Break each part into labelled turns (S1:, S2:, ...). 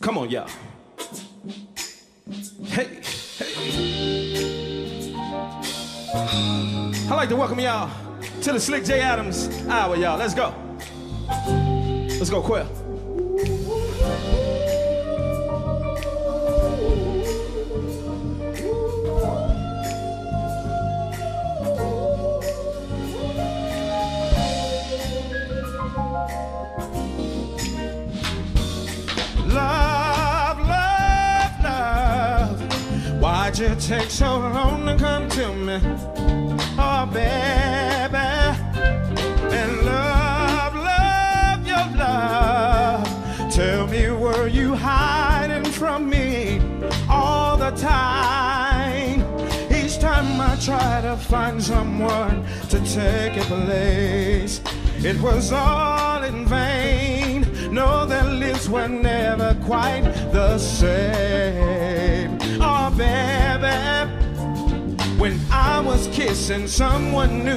S1: Come on, y'all. Hey, hey. I'd like to welcome y'all to the Slique Jay Adams Hour, y'all. Let's go. Let's go, Quill. Take so long to come to me? Oh, baby. And love, love, your love. Tell me, were you hiding from me all the time? Each time I try to find someone to take your place, it was all in vain. No, their lips were never quite the same. Baby. When I was kissing someone new,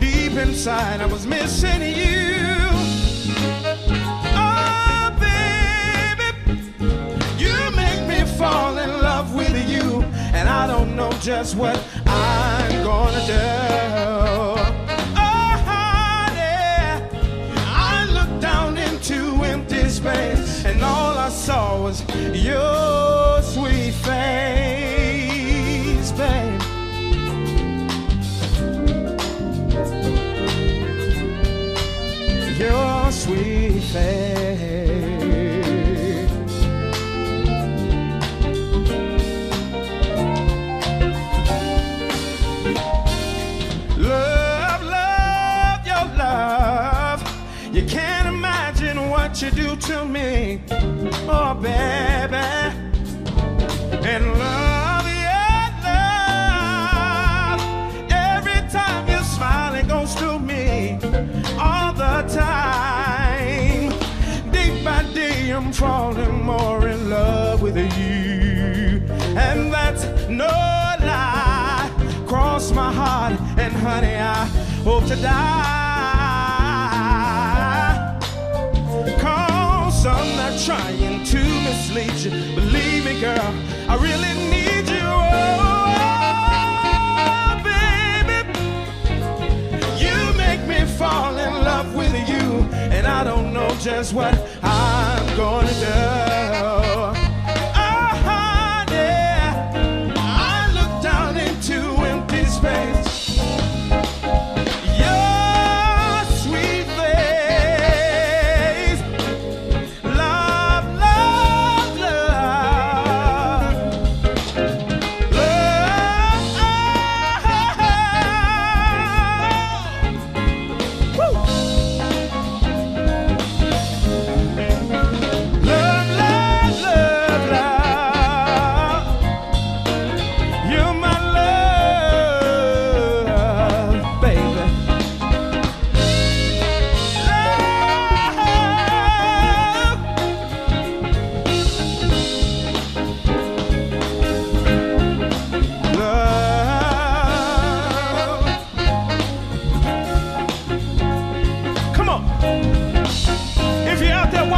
S1: deep inside I was missing you. Oh, baby, you make me fall in love with you, and I don't know just what I'm gonna do. Oh, honey, I looked down into empty space, and all I saw was your sweet face, sweet to die. Cause I'm not trying to mislead you. Believe me, girl, I really need you. Oh, baby. You make me fall in love with you, and I don't know just what I'm gonna do.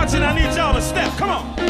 S1: Watching, I need y'all to step. Come on.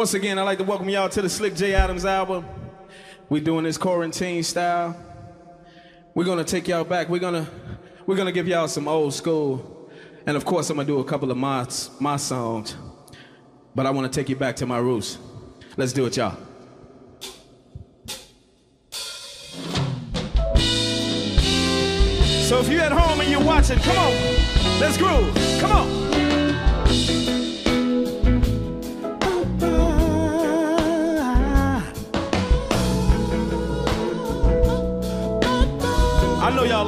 S1: Once again, I'd like to welcome y'all to the Slique Jay Adams album. We're doing this quarantine style. We're gonna take y'all back. We're gonna we're gonna give y'all some old school, and of course, I'm gonna do a couple of my my songs. But I want to take you back to my roots. Let's do it, y'all. So if you're at home and you're watching, come on, let's groove. Come on.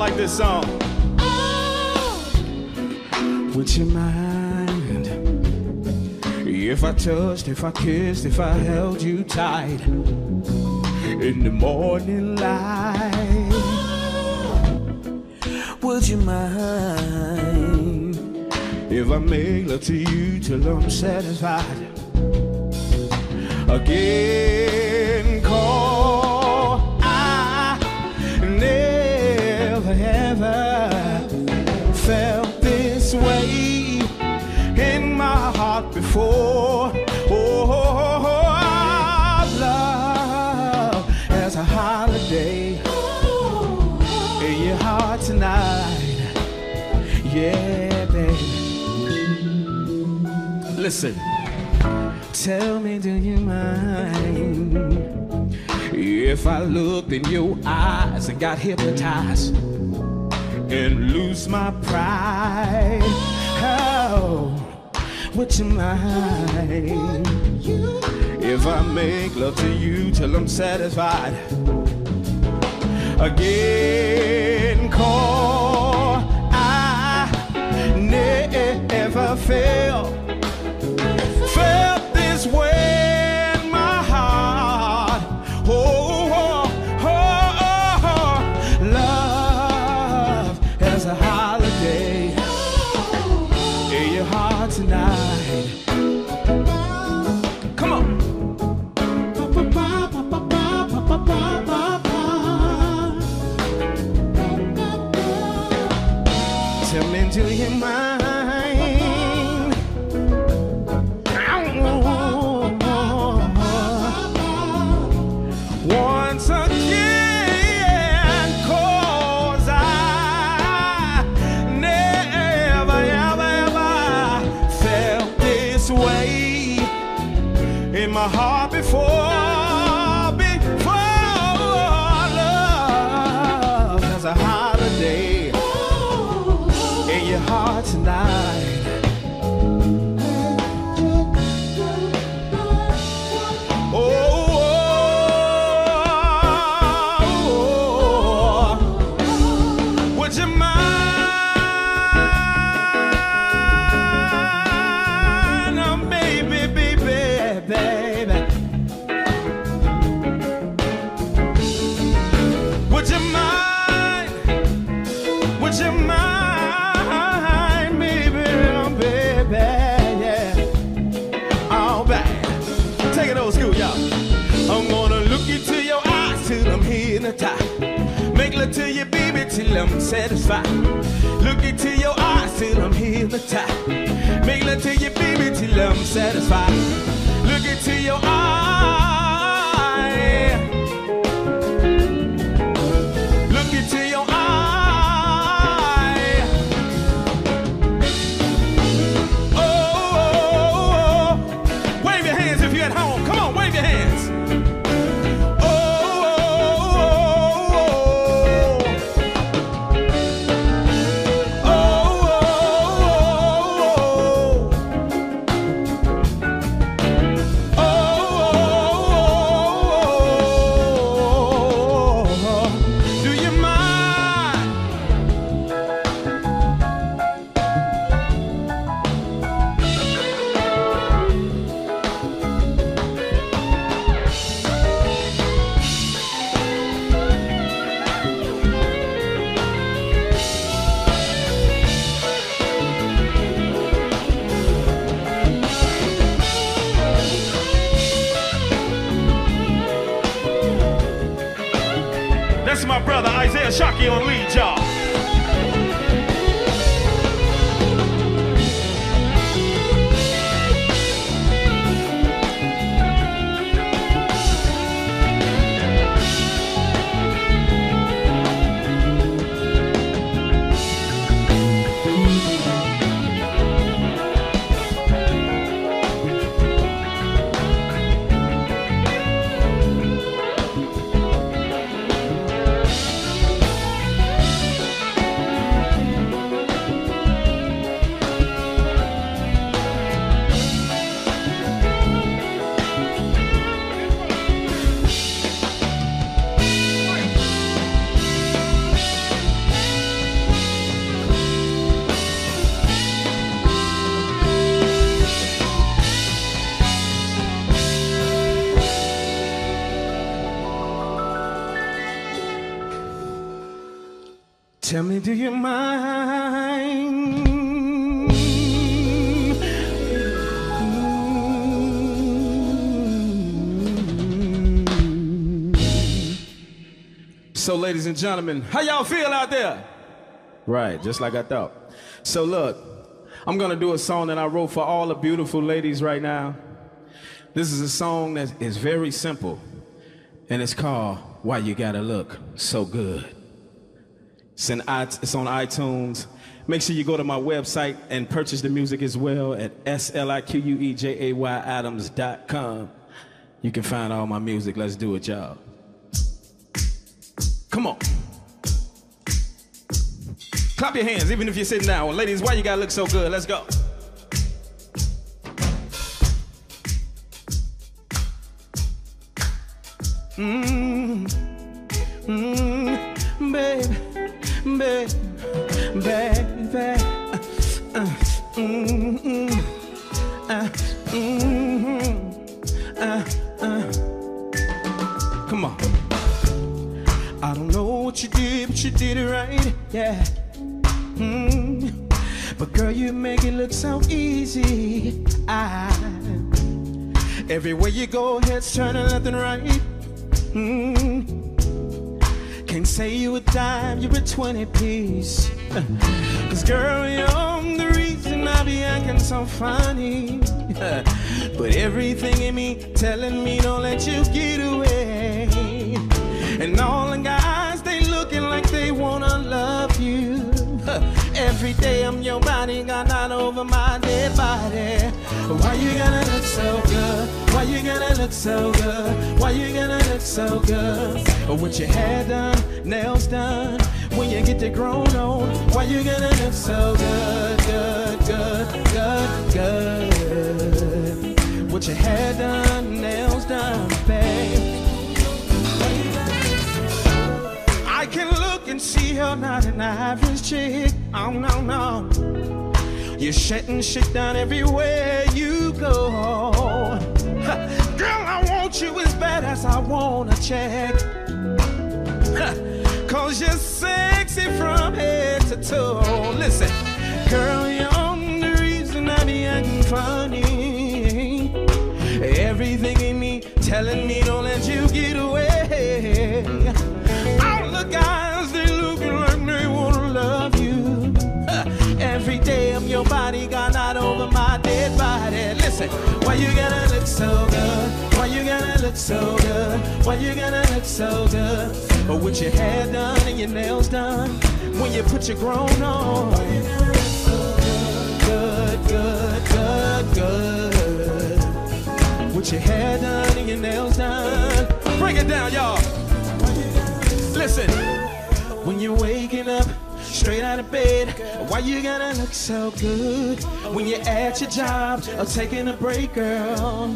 S1: Like this song. Would you mind if I touched, if I kissed, if I held you tight in the morning light? Would you mind if I make love to you till I'm satisfied? Again, ever felt this way in my heart before. Oh, love as a holiday in your heart tonight. Yeah, baby. Listen. Tell me, do you mind if I looked in your eyes and got hypnotized and lose my pride? How would you mind if I make love to you till I'm satisfied? Again, call I never fail. Tonight. Ladies and gentlemen, how y'all feel out there? Right, just like I thought. So, look, I'm gonna do a song that I wrote for all the beautiful ladies right now. This is a song that is very simple, and it's called Why You Gotta Look So Good. It's, in, it's on iTunes. Make sure you go to my website and purchase the music as well at S-L-I-Q-U-E-J-A-Y Adams.com. You can find all my music. Let's do it, y'all. Come on. Clap your hands, even if you're sitting down. Ladies, why you gotta look so good? Let's go. Mmm, 20 piece. Cause girl, you're the reason I be acting so funny. but everything in me telling me don't let you get away. And all the guys, they looking like they wanna love you. Every day I'm your bodyguard, not over my dead body. Why you gonna look so good? Why you gonna look so good? Why you gonna look so good? With your hair done, nails done, when you get the grown on, why you gonna look so good, good, good, good, good? With your hair done, nails done, babe. I can look and see you're not an average chick. Oh, no, no. You're shutting shit down everywhere you go. Girl, I want you as bad as I want a check. Cause you're sexy from head to toe. Listen, girl, you're the reason I be acting funny. Everything in me telling me don't let you get away All the guys, they looking like they wanna love you. Every day I'm your bodyguard, not over my dead body. Listen, why you gonna look so good? Why you gonna look so good? Why you gonna look so good? Or with your hair done and your nails done, when you put your grown on. Good, good, good, good. With your hair done and your nails done. Break it down, y'all. Listen, when you're waking up straight out of bed, why you gotta look so good? When you're at your job or taking a break, girl.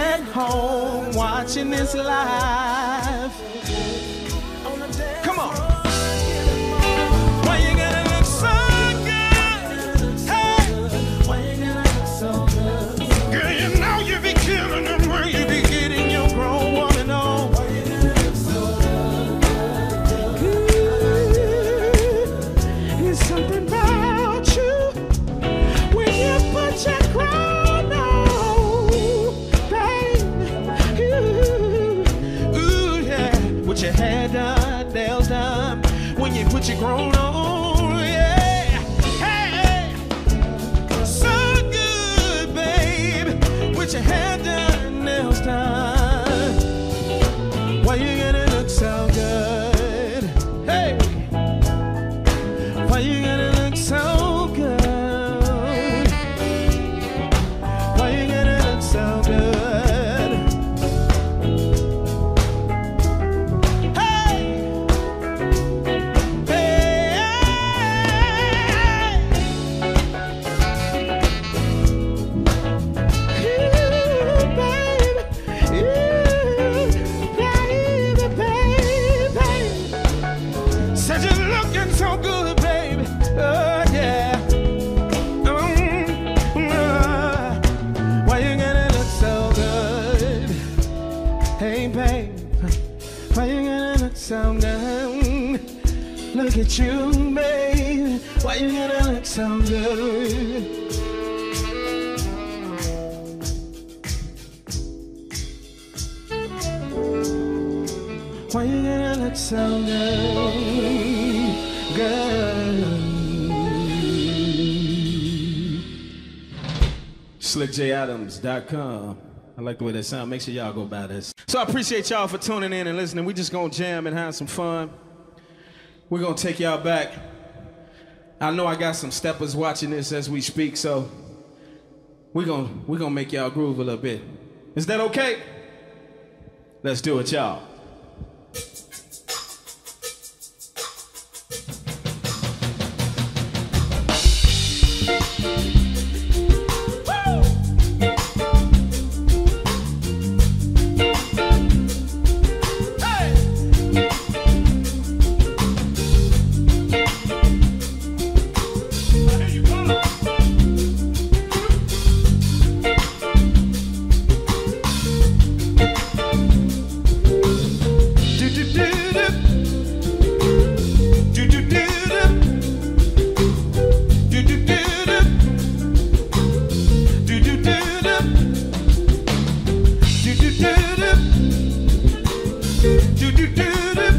S1: At home watching this live. SliqueJayAdams.com. I like the way that sound. Make sure y'all go buy this. So I appreciate y'all for tuning in and listening. We just gonna jam and have some fun. We're gonna take y'all back. I know I got some steppers watching this as we speak, so we're gonna we're gonna make y'all groove a little bit. Is that okay? Let's do it, y'all. La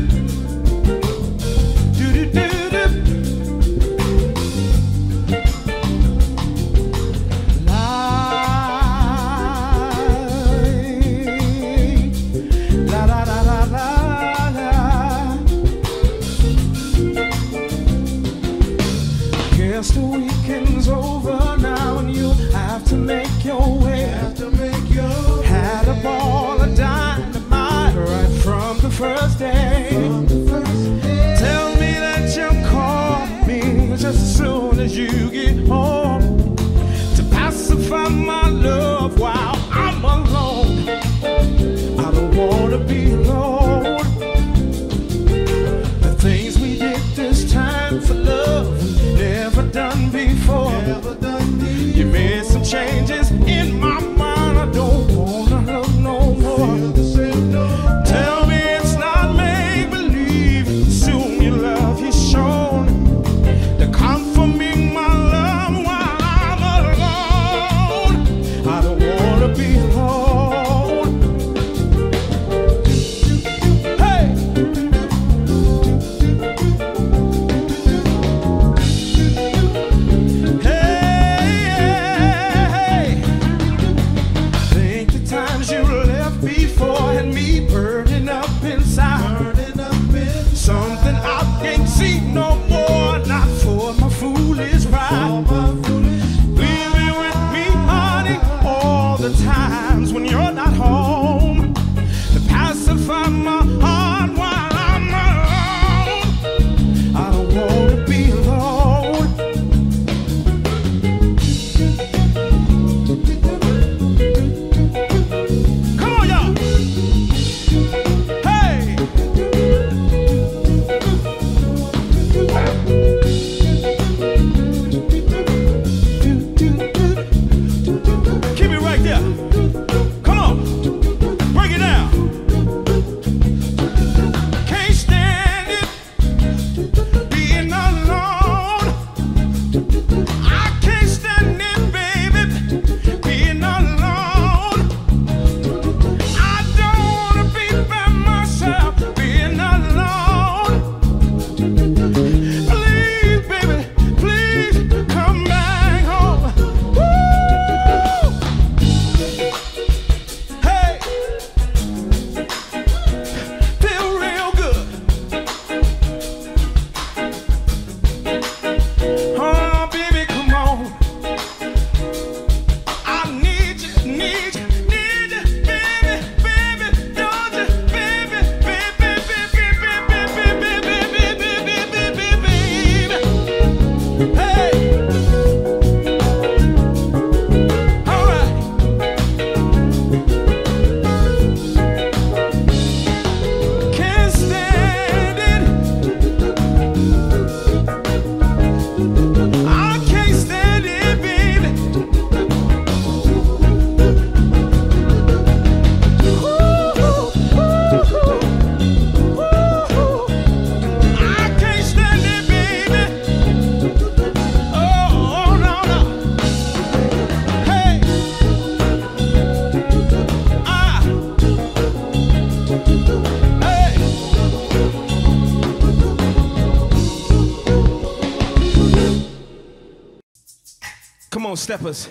S1: on, steppers.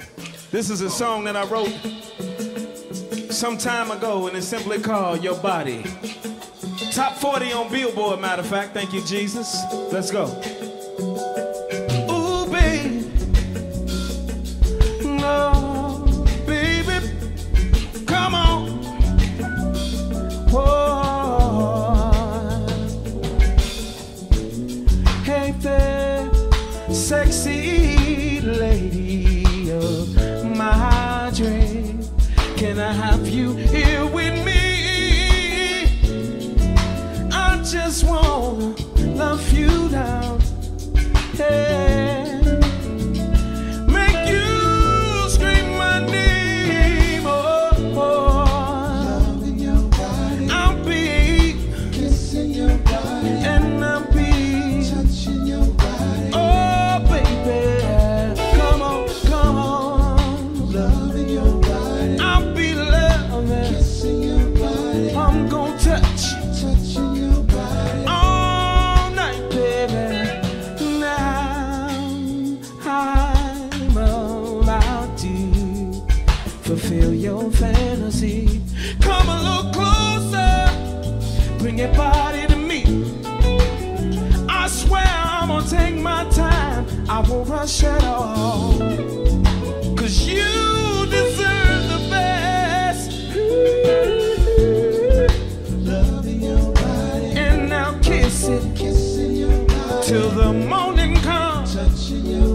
S1: This is a song that I wrote some time ago, and it's simply called Your Body. Top 40 on Billboard, matter of fact. Thank you, Jesus. Let's go. till the morning comes.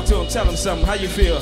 S1: Talk to him, tell him something. How you feel?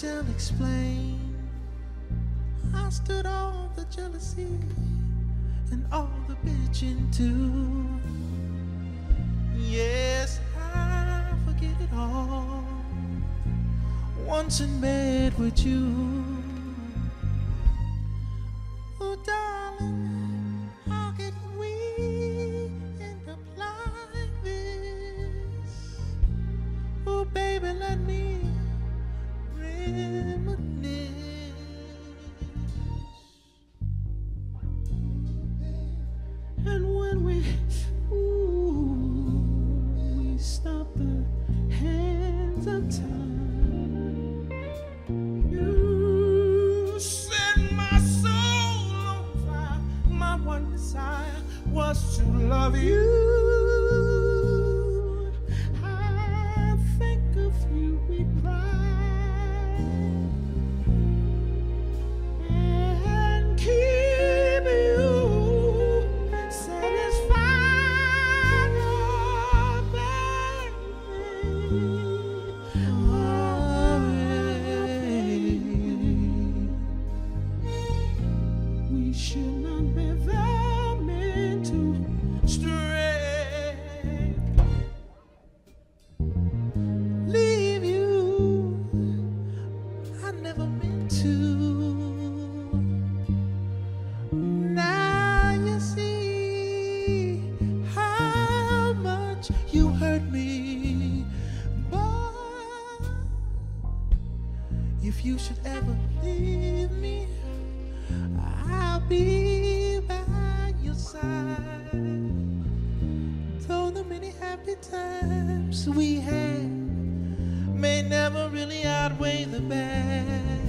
S2: Shall explain. I stood all the jealousy and all the bitching too. Yes, I forget it all. Once in bed with you. If you should ever leave me, I'll be by your side. Though the many happy times we had may never really outweigh the bad.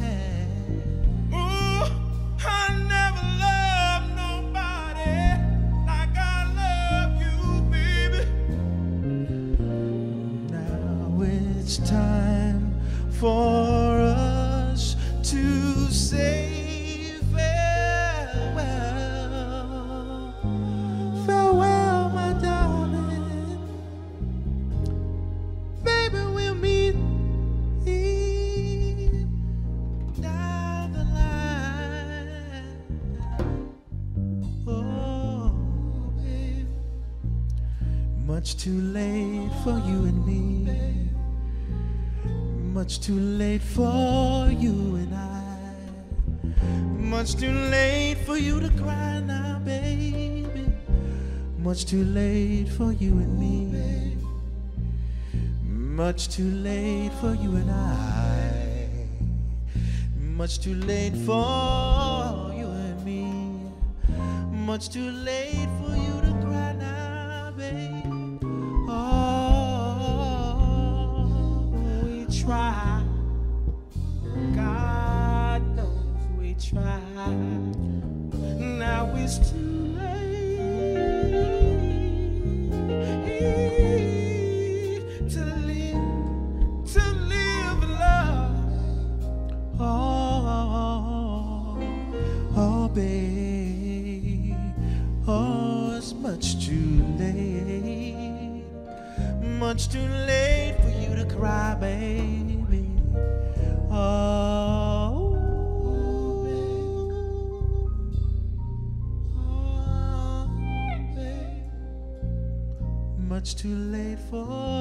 S2: For you and me. Much too late for you and I. Much too late for you to cry now, baby. Much too late for you and me. Much too late for you and I. Much too late for you and me. Much too late Now it's too late to live, to live love. Oh, oh, babe. Oh, it's much too late. Much too late for you to cry, baby. For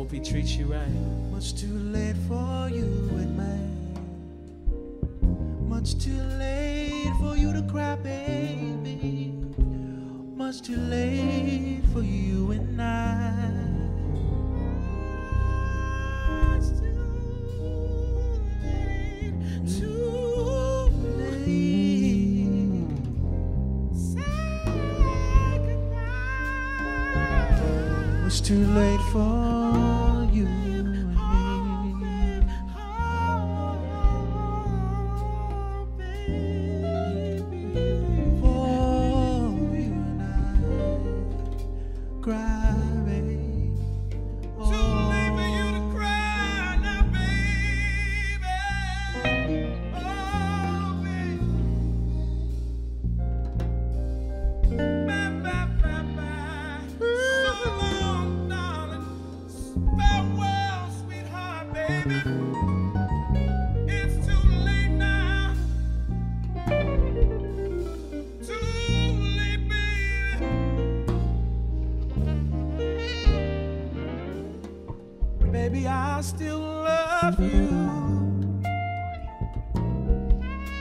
S1: hope he treats you right.
S2: Much too late for you and me. Much too late for you to cry, baby. Much too late for you and I.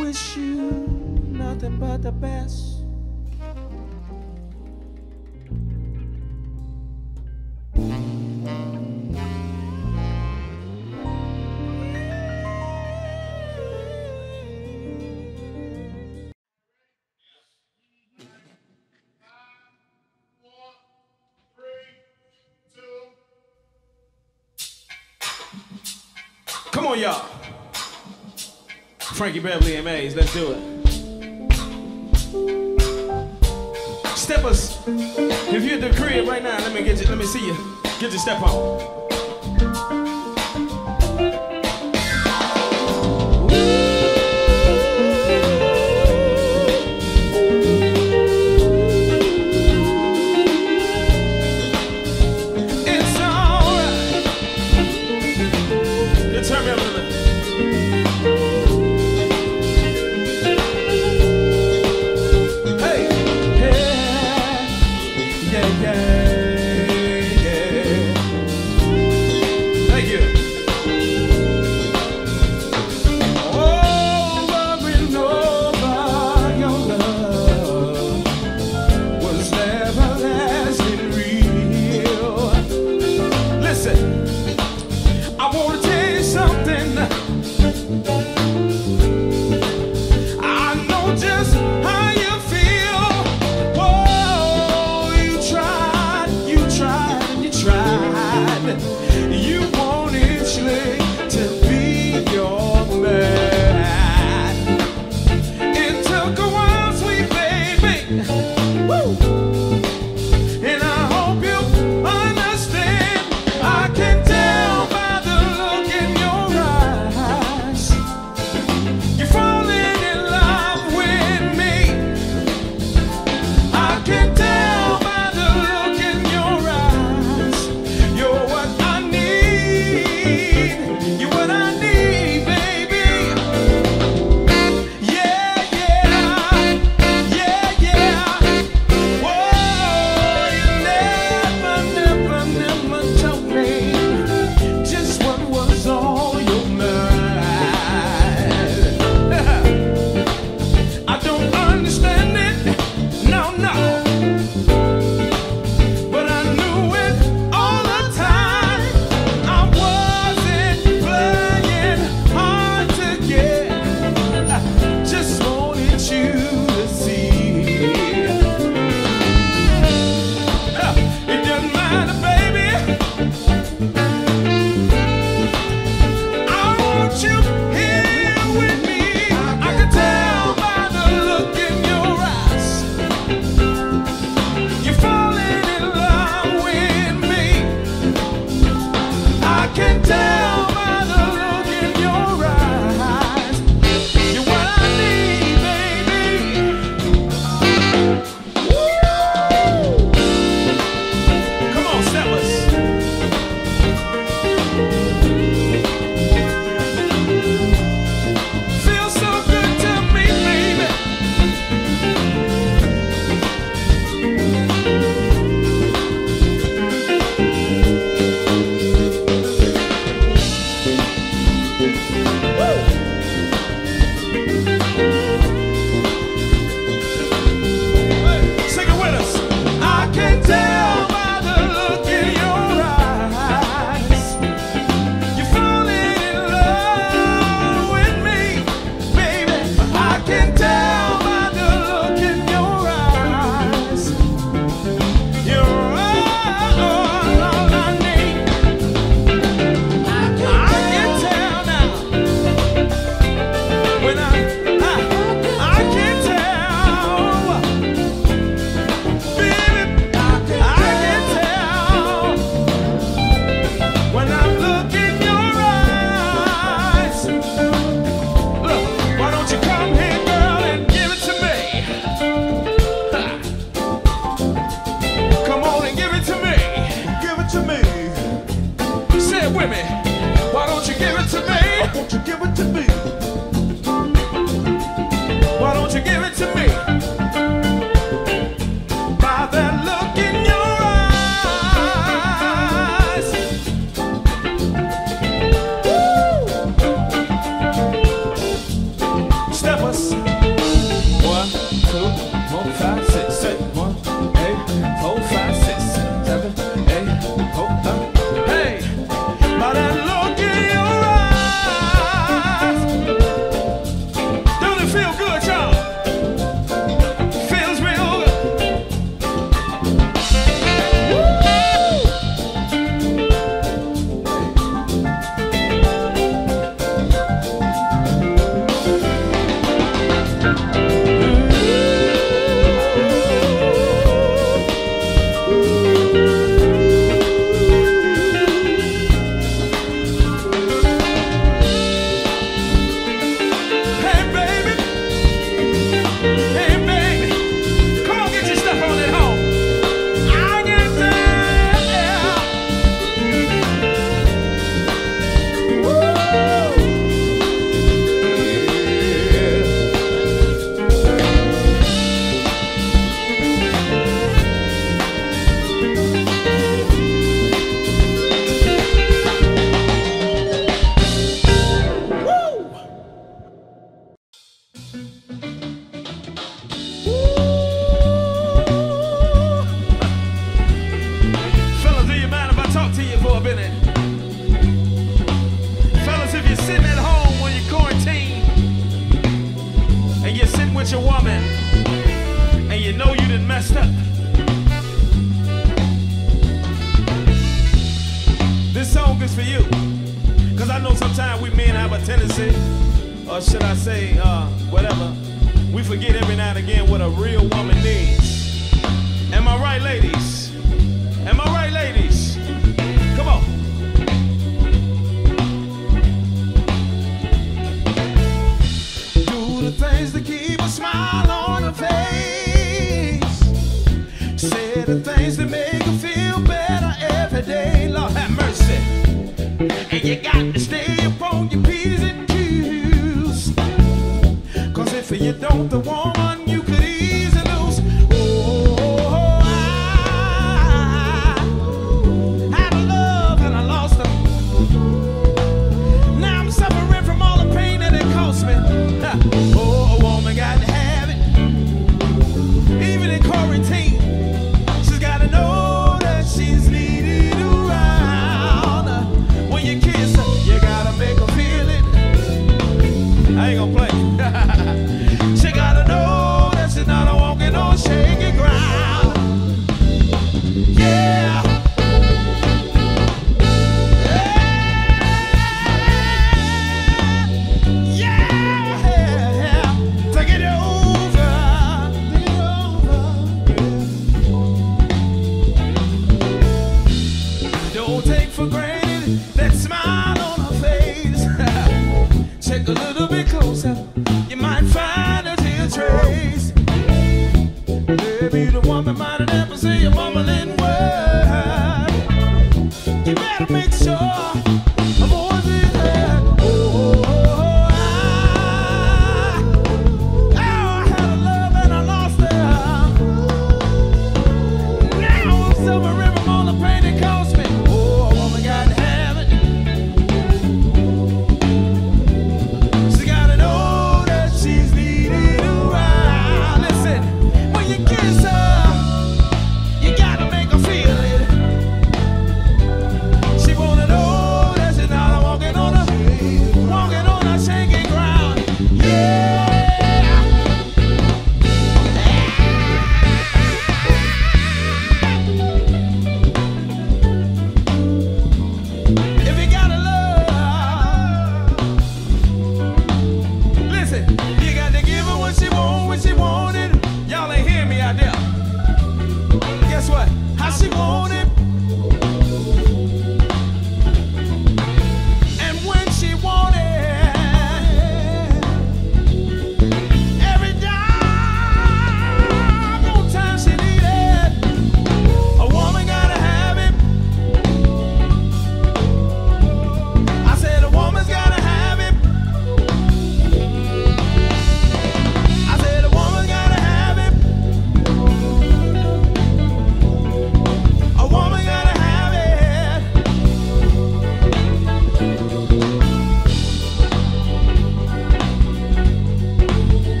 S1: wish you nothing but the best. Frankie Beverly and Maze. Let's do it. Steppers, if you're the crib right now, let me get you, let me see you. Get your step on.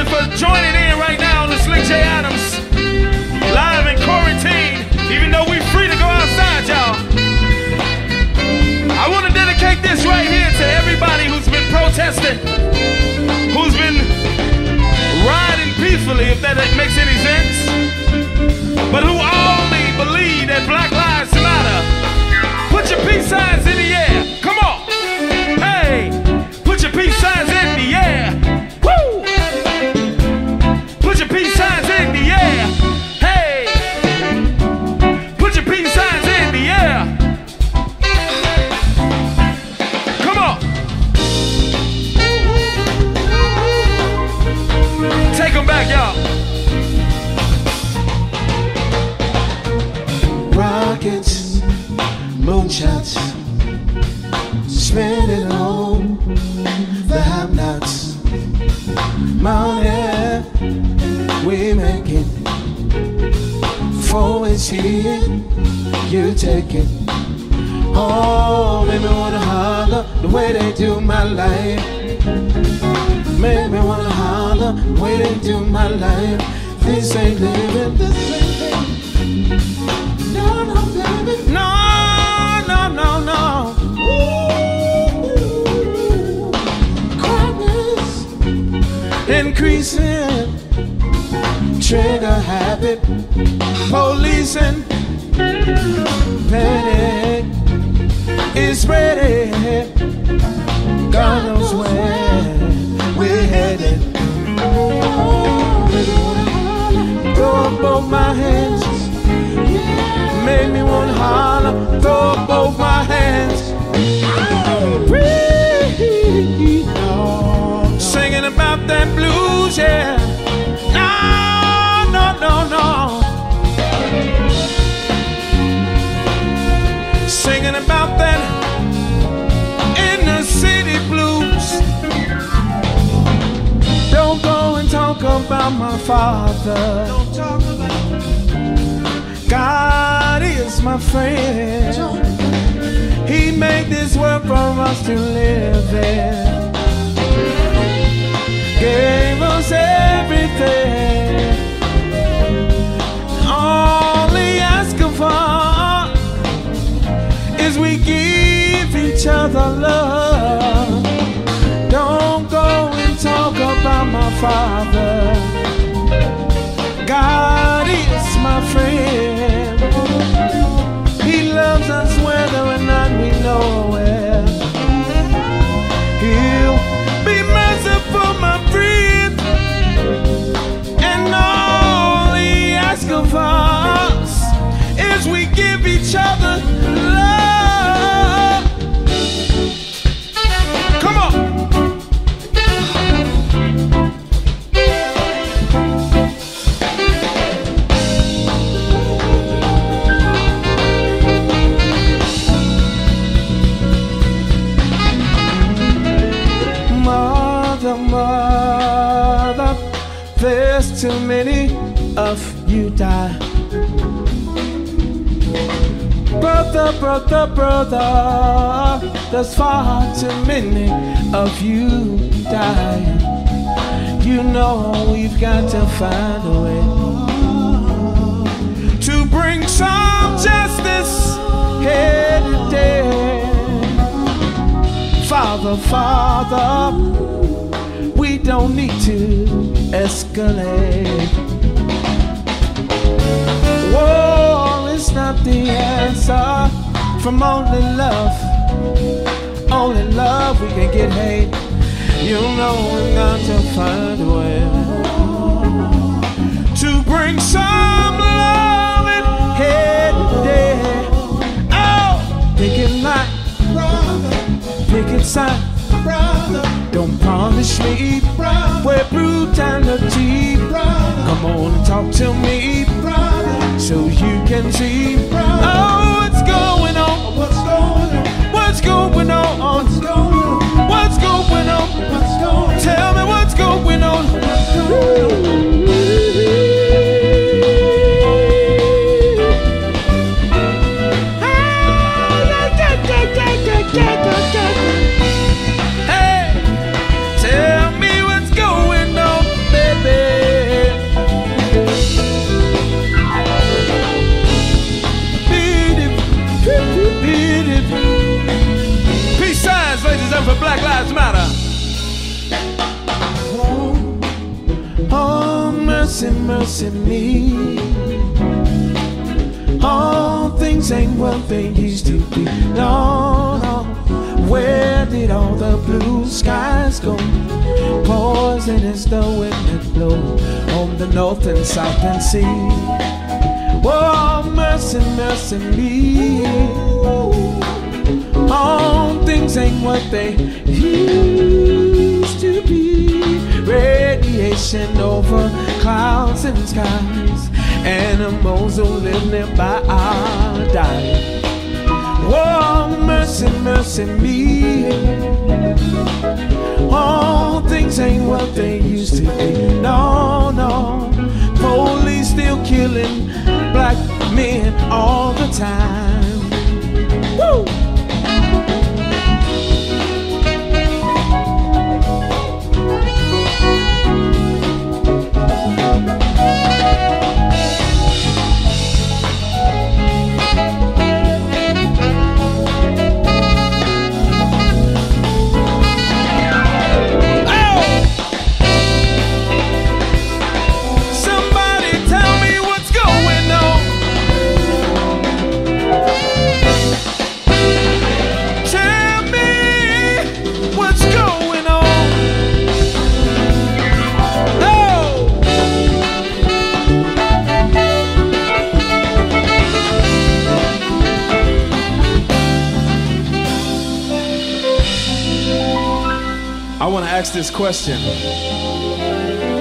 S1: listeners for joining in right now on Slique Jay Adams live in quarantine, even though we're free to go outside, y'all. I want to dedicate this right here to everybody who's been protesting, who's been riding peacefully, if that makes any sense, but who only believe that Black Lives Matter. Put your peace signs in the air. See it, You take it. Oh, make me wanna holler the way they do my life. Make me wanna holler the way they do my life. This ain't living, this ain't living. No, no, baby. No, no, no, no. Ooh, increasing. Trigger habit policing. Panic is spreading. God knows where we're headed. Throw up both my hands. Make me want to holler. Throw up both my hands. Breathe. Singing about that blues, yeah. Talk about my father.
S2: Don't talk about
S1: God is my friend. He made this world for us to live in. Gave us everything. All he asking for is we give each other love. Talk about my father. God is my friend. He loves us whether or not we know it. He'll be merciful, my friend. And all he asks of us is we give each other love. Die. Brother, brother, brother, there's far too many of you dying. You know we've got to find a way to bring some justice here today. Father, Father, we don't need to escalate. War is not the answer. From only love, only love we can get hate. You know we got to find a way to bring some love in here today. Oh, pick it light,
S2: pick
S1: it sign.
S2: Brother,
S1: Don't punish me
S2: brother,
S1: where brutality.
S2: brother,
S1: Come on, and talk to me
S2: brother.
S1: so you can see. Oh, what's going on?
S2: What's going on?
S1: What's going on?
S2: What's going on?
S1: What's going on?
S2: What's going on?
S1: Tell me what's going on.
S2: What's going on?
S1: Mercy me. All things ain't what they used to be. No, no. Where did all the blue skies go? Poison is the wind that blows on the north and south and sea. Oh, mercy, mercy me. All things ain't what they used to be. Radiation over clouds and skies. Animals who live nearby are dying. Oh, mercy, mercy me. All things ain't what they used to be. No, no. Police still killing black men all the time. Woo! Ask this question.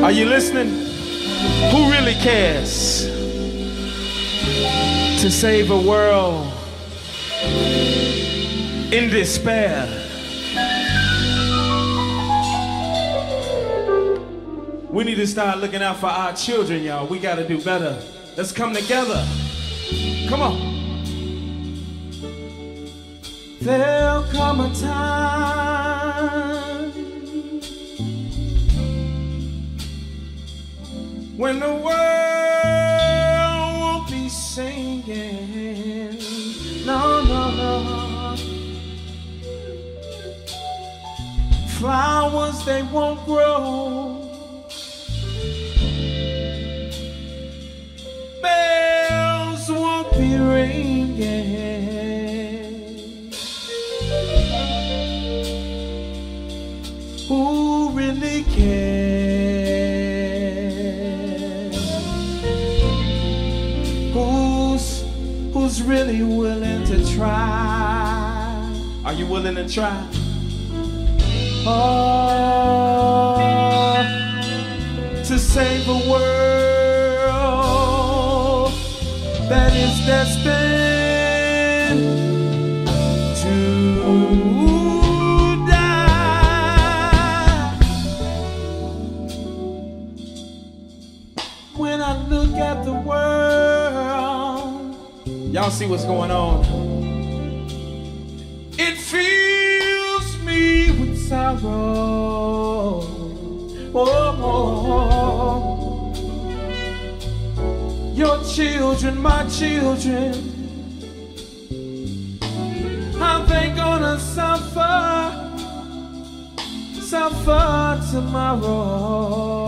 S1: Are you listening? Who really cares to save a world in despair? We need to start looking out for our children, y'all. We got to do better. Let's come together. Come on. There'll come a time when the world won't be singing. No, no, no. Flowers they won't grow. Willing to try? Oh, to save a world that is destined to die. When I look at the world, y'all see what's going on. With sorrow. Oh, your children, my children, are they gonna suffer? Suffer tomorrow.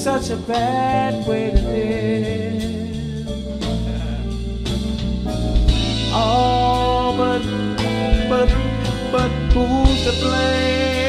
S1: Such a bad way to live. Oh, but, but, but who's to blame?